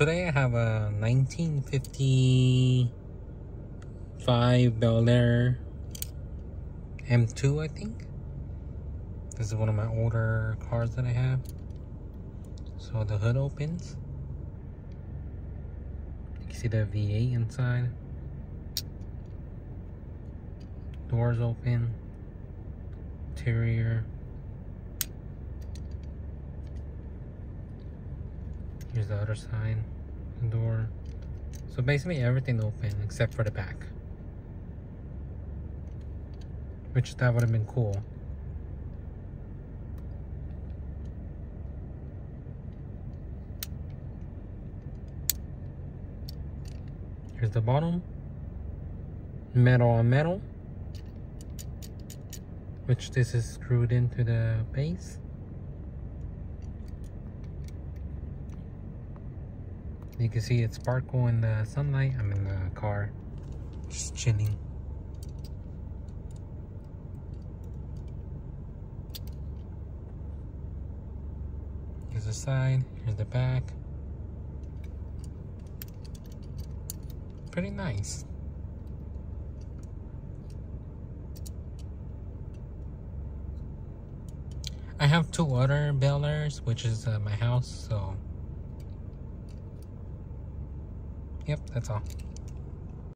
today I have a 1955 Bel Air M2, I think. This is one of my older cars that I have. So the hood opens. You can see the V8 inside. Doors open. Interior. Here's the other side, the door. So basically everything open except for the back. Which that would have been cool. Here's the bottom. Metal on metal. Which this is screwed into the base. You can see it sparkle in the sunlight. I'm in the car, just chilling. Here's the side, here's the back. Pretty nice. I have two other Bel which is uh, my house, so Yep, that's all.